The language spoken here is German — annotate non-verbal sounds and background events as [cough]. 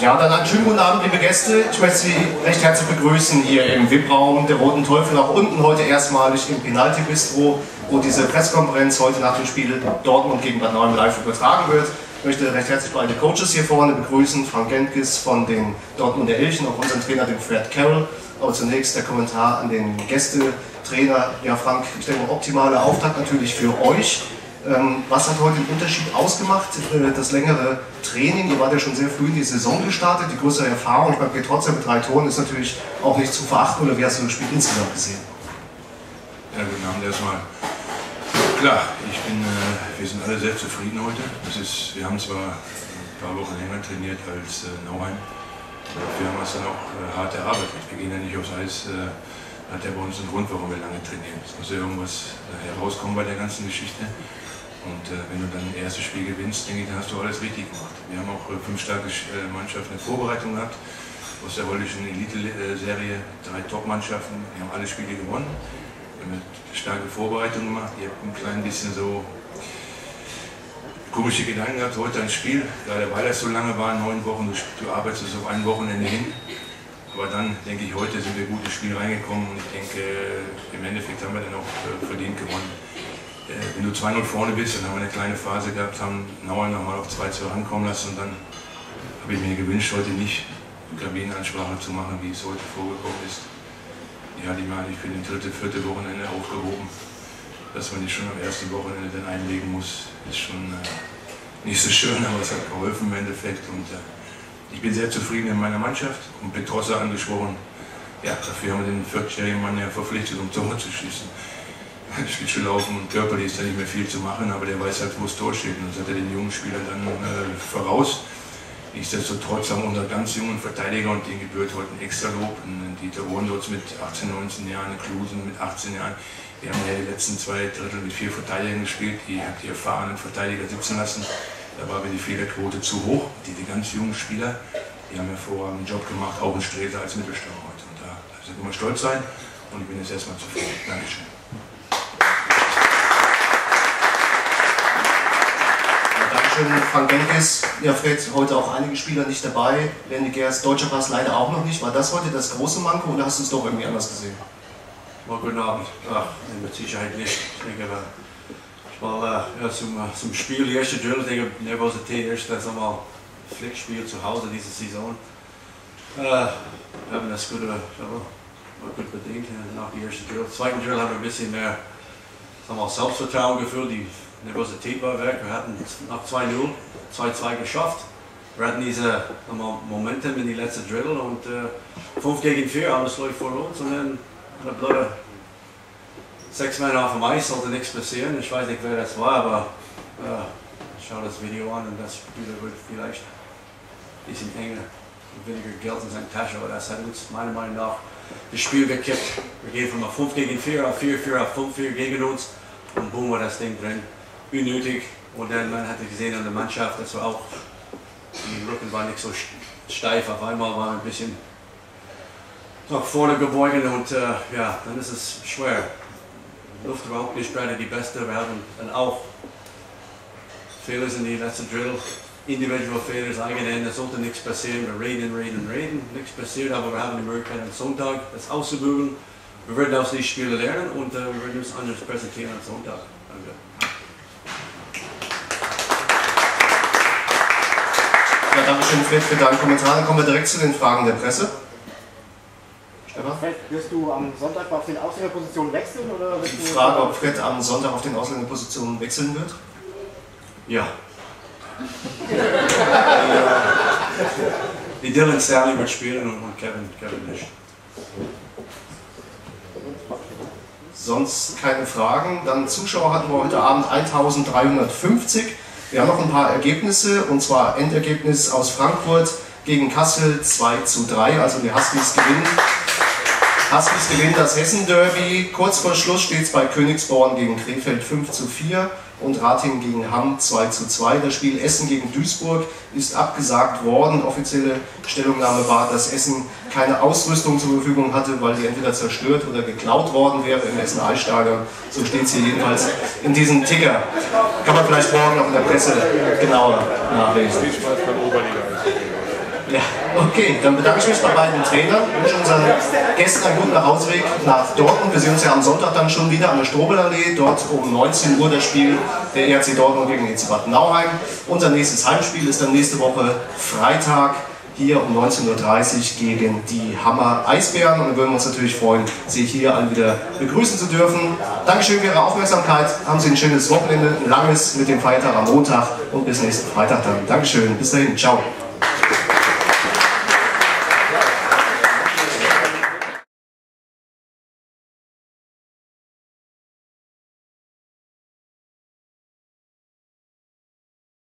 Ja, dann einen schönen guten Abend, liebe Gäste. Ich möchte Sie recht herzlich begrüßen hier im VIP-Raum der Roten Teufel nach unten, heute erstmalig im Penalty-Bistro, wo diese Pressekonferenz heute nach dem Spiel Dortmund gegen Bad Neuem live übertragen wird. Ich möchte recht herzlich beide Coaches hier vorne begrüßen, Frank Gentges von den Dortmunder Elchen, auch unseren Trainer, den Fred Carroll. Aber zunächst der Kommentar an den Gästetrainer. Ja, Frank, ich denke, optimaler Auftakt natürlich für euch. Ähm, was hat heute den Unterschied ausgemacht? Äh, das längere Training, ihr wart ja schon sehr früh in die Saison gestartet, die größere Erfahrung, ich meine, trotzdem mit drei Toren ist natürlich auch nicht zu verachten, oder wie hast du das Spiel insgesamt gesehen? Ja, guten Abend erstmal. Klar, ich bin, äh, wir sind alle sehr zufrieden heute. Das ist, wir haben zwar ein paar Wochen länger trainiert als äh, Nauheim, wir haben es dann auch äh, hart erarbeitet. Wir gehen ja nicht aufs Eis, hat ja bei uns einen Grund, warum wir lange trainieren. Es muss ja irgendwas äh, herauskommen bei der ganzen Geschichte. Und äh, wenn du dann ein erstes Spiel gewinnst, denke ich, dann hast du alles richtig gemacht. Wir haben auch äh, fünf starke äh, Mannschaften in Vorbereitung gehabt. Aus der holländischen Elite-Serie drei Top-Mannschaften. Die haben alle Spiele gewonnen. Wir haben eine starke Vorbereitung gemacht. Ihr habt ein klein bisschen so komische Gedanken gehabt. Heute ein Spiel, gerade weil es so lange war, neun Wochen, du, du arbeitest auf ein Wochenende hin. Aber dann denke ich, heute sind wir gut ins Spiel reingekommen und ich denke, im Endeffekt haben wir dann auch verdient gewonnen. Äh, wenn du 2-0 vorne bist, dann haben wir eine kleine Phase gehabt, haben Nauer nochmal auf 2-2 rankommen lassen und dann habe ich mir gewünscht, heute nicht Kabinenansprache zu machen, wie es heute vorgekommen ist. Die hatte ich eigentlich für den dritte, vierte Wochenende aufgehoben. Dass man die schon am ersten Wochenende dann einlegen muss, ist schon äh, nicht so schön, [laughs] aber es hat geholfen im Endeffekt. Und äh, ich bin sehr zufrieden in meiner Mannschaft und Petrossa angesprochen. Ja, dafür haben wir den 40-jährigen Mann ja verpflichtet, um Tore zu schießen. Schlittschuh laufen und körperlich ist da nicht mehr viel zu machen, aber der weiß halt, wo das Tor steht. Und das hat er den jungen Spielern dann äh, voraus. Nichtsdestotrotz haben unsere ganz jungen Verteidiger und denen gebührt heute ein extra Lob. Dieter Wohndorz mit 18, 19 Jahren, Klusen mit 18 Jahren. Wir haben ja die letzten zwei Drittel mit vier Verteidigern gespielt. Die hat die erfahrenen Verteidiger sitzen lassen. Da war mir die Fehlerquote zu hoch. Die, die ganz jungen Spieler, die haben hervorragenden Job gemacht, auch in Streter als Mittelstürmer heute. Und da sind wir stolz sein und ich bin jetzt erstmal zufrieden. Dankeschön. Dankeschön, Frank Genkes. Ja, Fred, heute auch einige Spieler nicht dabei. Lenny Gers, deutscher Pass leider auch noch nicht. War das heute das große Manko oder hast du es doch irgendwie anders gesehen? Well, guten Abend. Ach, mit Sicherheit nicht. Ich denke, war äh, ja, zum, äh, zum Spiel, erste Drill, denke, Nervosität, erstes einmal Flickspiel zu Hause diese Saison. Äh, haben das gut, ja, gut bedient nach der ersten Drill. Zweiten Drill haben wir ein bisschen mehr sagen Selbstvertrauen gefühlt. Die Nervosität war weg. Wir hatten nach 2-0 2-2 geschafft. Wir hatten diese Momentum in die letzte Drill und äh, 5 gegen 4, alles läuft vor uns und dann eine blöde sechs Männer auf dem Eis, sollte nichts passieren. Ich weiß nicht, wer das war, aber äh, ich schaue das Video an und das Spieler wird vielleicht ein bisschen enger und weniger Geld in seiner Tasche, aber das hat uns meiner Meinung nach das Spiel gekippt. Wir gehen von 5 gegen 4 auf 4, 4 auf 5, 4 gegen uns und boom war das Ding drin unnötig. Und dann man hatte gesehen an der Mannschaft, dass wir auch, die Rücken war nicht so steif, auf einmal war ein bisschen nach vorne gebeugt und äh, ja, dann ist es schwer. Luft überhaupt nicht gerade die beste. Haben dann auch Fehler in die letzte Drill, individual Fehler, eigene Ende, sollte nichts passieren. Wir reden, reden, reden, nichts passiert, aber wir haben die Möglichkeit am Sonntag das auszubügeln. Wir werden aus diesen Spielen lernen und äh, wir werden uns anders präsentieren am Sonntag. Danke. Ja, Dankeschön, Fred, für deinen Kommentar. Dann kommen wir direkt zu den Fragen der Presse. Fred, wirst du am Sonntag auf den Ausländerpositionen wechseln? Oder Die Frage, ob Fred am Sonntag auf den Ausländerpositionen wechseln wird? Ja. [laughs] die Dylan Stanley wird spielen und Kevin, Kevin nicht. Sonst keine Fragen. Dann Zuschauer hatten wir heute Abend 1350. Wir haben noch ein paar Ergebnisse, und zwar Endergebnis aus Frankfurt gegen Kassel 2 zu 3, also die Huskies gewinnen. Huskies gewinnen das Hessen-Derby. Kurz vor Schluss steht es bei Königsborn gegen Krefeld 5 zu 4 und Rating gegen Hamm 2 zu 2. Das Spiel Essen gegen Duisburg ist abgesagt worden. Offizielle Stellungnahme war, dass Essen keine Ausrüstung zur Verfügung hatte, weil die entweder zerstört oder geklaut worden wäre im Essen Eisstadion. So steht es hier jedenfalls in diesem Ticker. Kann man vielleicht morgen noch in der Presse genauer nachlesen. Ja, okay, dann bedanke ich mich bei beiden Trainern, wünsche unseren Gästen einen guten Nachhauseweg nach Dortmund. Wir sehen uns ja am Sonntag dann schon wieder an der Strobelallee, dort um 19 Uhr das Spiel der ERC Dortmund gegen EC Bad Nauheim. Unser nächstes Heimspiel ist dann nächste Woche Freitag hier um 19.30 Uhr gegen die Hammer Eisbären. Und wir würden uns natürlich freuen, Sie hier alle wieder begrüßen zu dürfen. Dankeschön für Ihre Aufmerksamkeit. Haben Sie ein schönes Wochenende, ein langes mit dem Feiertag am Montag und bis nächsten Freitag dann. Dankeschön. Bis dahin. Ciao.